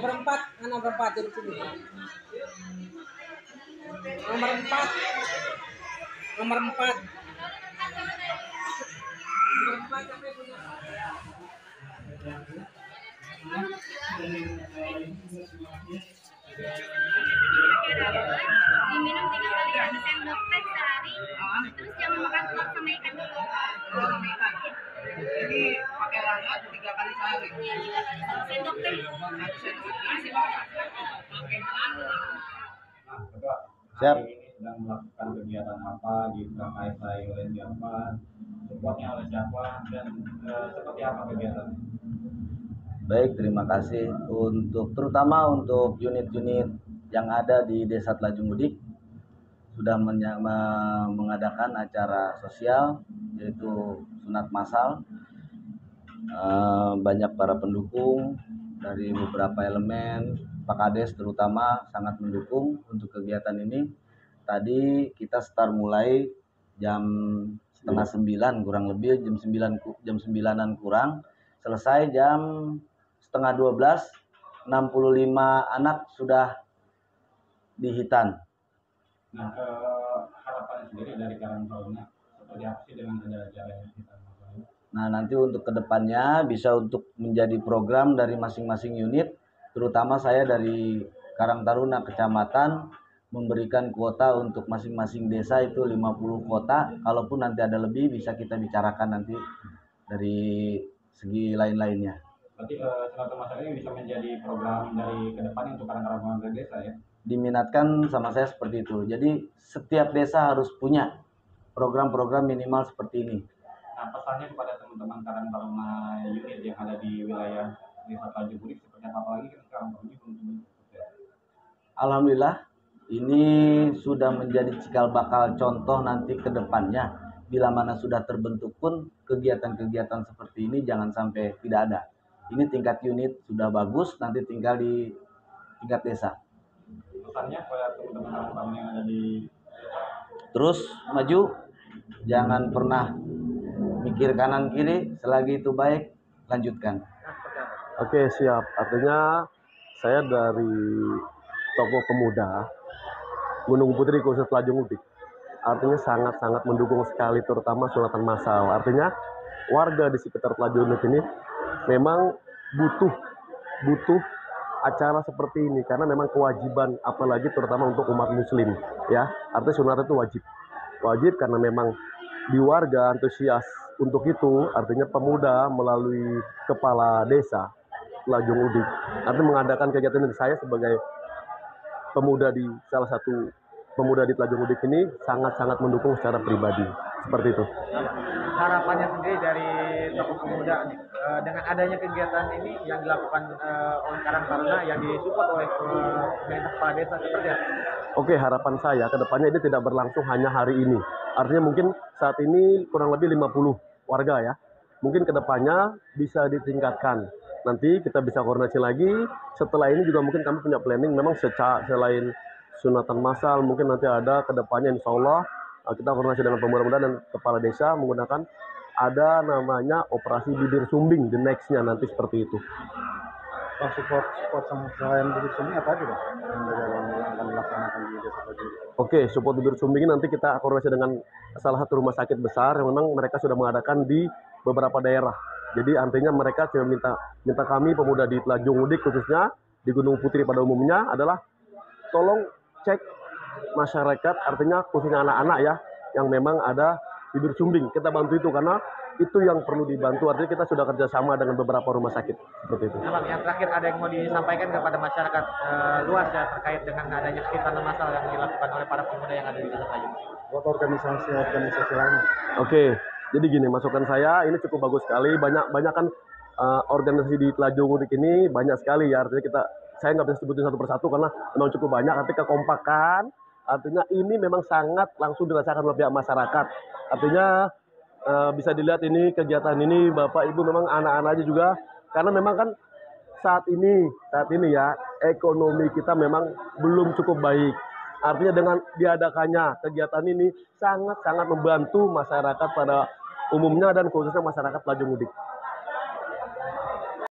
Nomor empat, ah, nomor empat duduk sini. Nomor empat, nomor empat. Nomor empat siapa yang punya? diminum tiga kali satu sendok teh sehari terus jangan makan telur sama ikan dulu Jadi tiga kali sehari. Iya, tiga kali satu sendok teh Satu sendok masih bapak. Nah, Siap. sedang melakukan kegiatan apa di Prakaisai oleh siapa, supportnya oleh siapa, dan eh, seperti apa kegiatan? Baik, terima kasih untuk terutama untuk unit-unit yang ada di Desa Telajung Mudik sudah menya- me- mengadakan acara sosial yaitu sunat massal. Eh, banyak para pendukung dari beberapa elemen, Pak Kades terutama sangat mendukung untuk kegiatan ini. Tadi kita start mulai jam setengah sembilan kurang lebih jam sembilan jam sembilanan kurang selesai jam setengah 12 65 anak sudah di hitan Nah, eh, harapannya sendiri dari Karang Taruna seperti apa sih dengan kita lakukan? Nah nanti untuk ke depannya bisa untuk menjadi program dari masing-masing unit terutama saya dari Karang Taruna Kecamatan memberikan kuota untuk masing-masing desa itu 50 kuota kalaupun nanti ada lebih bisa kita bicarakan nanti dari segi lain-lainnya Berarti eh, suatu masalah ini bisa menjadi program dari ke depan untuk karang-karang desa ya? diminatkan sama saya seperti itu. Jadi setiap desa harus punya program-program minimal seperti ini. Nah, pesannya kepada teman-teman Karang Taruna unit yang ada di wilayah Desa Tanjung seperti apa apalagi kan Karang Taruna belum. Alhamdulillah ini sudah menjadi cikal bakal contoh nanti ke depannya. Bila mana sudah terbentuk pun kegiatan-kegiatan seperti ini jangan sampai tidak ada. Ini tingkat unit sudah bagus, nanti tinggal di tingkat desa. Pesannya kepada teman-teman yang ada di Terus maju, jangan pernah mikir kanan kiri, selagi itu baik lanjutkan. Oke siap. Artinya saya dari tokoh pemuda Gunung Putri khusus Telajung Udik. Artinya sangat-sangat mendukung sekali terutama sunatan massal. Artinya warga di sekitar Telajung Udik ini memang butuh butuh acara seperti ini karena memang kewajiban apalagi terutama untuk umat muslim ya artinya sunat itu wajib wajib karena memang di warga antusias untuk itu artinya pemuda melalui kepala desa Lajung Udik artinya mengadakan kegiatan ini saya sebagai pemuda di salah satu pemuda di Telajung Udik ini sangat-sangat mendukung secara pribadi seperti itu harapannya sendiri dari tokoh pemuda nih, eh, dengan adanya kegiatan ini yang dilakukan eh, oleh Karang Taruna yang disupport oleh eh, pemerintah kepala desa seperti apa? Oke, harapan saya ke depannya ini tidak berlangsung hanya hari ini. Artinya mungkin saat ini kurang lebih 50 warga ya. Mungkin ke depannya bisa ditingkatkan. Nanti kita bisa koordinasi lagi. Setelah ini juga mungkin kami punya planning memang seca selain sunatan massal mungkin nanti ada ke depannya insya Allah eh, kita koordinasi dengan pemuda-pemuda dan kepala desa menggunakan ada namanya operasi bibir sumbing the nextnya nanti seperti itu. Support support sama selain bibir aja yang akan dilaksanakan di desa? Oke, support bibir sumbing nanti kita koordinasi dengan salah satu rumah sakit besar yang memang mereka sudah mengadakan di beberapa daerah. Jadi artinya mereka cuma minta minta kami pemuda di Telajung Udik khususnya di Gunung Putri pada umumnya adalah tolong cek masyarakat artinya khususnya anak-anak ya yang memang ada bibir sumbing. Kita bantu itu karena itu yang perlu dibantu. Artinya kita sudah kerjasama dengan beberapa rumah sakit seperti itu. Nah, Bang, yang terakhir ada yang mau disampaikan kepada masyarakat eh, luas ya terkait dengan adanya kegiatan massal yang dilakukan oleh para pemuda yang ada di desa Tanjung. Buat organisasi-organisasi lainnya. Oke, jadi gini masukan saya ini cukup bagus sekali. Banyak banyak kan uh, organisasi di Telajung Udik ini banyak sekali ya. Artinya kita saya nggak bisa sebutin satu persatu karena memang cukup banyak. Artinya kekompakan. Artinya ini memang sangat langsung dirasakan oleh pihak masyarakat. Artinya uh, bisa dilihat ini kegiatan ini bapak ibu memang anak-anaknya juga karena memang kan saat ini saat ini ya ekonomi kita memang belum cukup baik. Artinya dengan diadakannya kegiatan ini sangat-sangat membantu masyarakat pada umumnya dan khususnya masyarakat Lajung Mudik.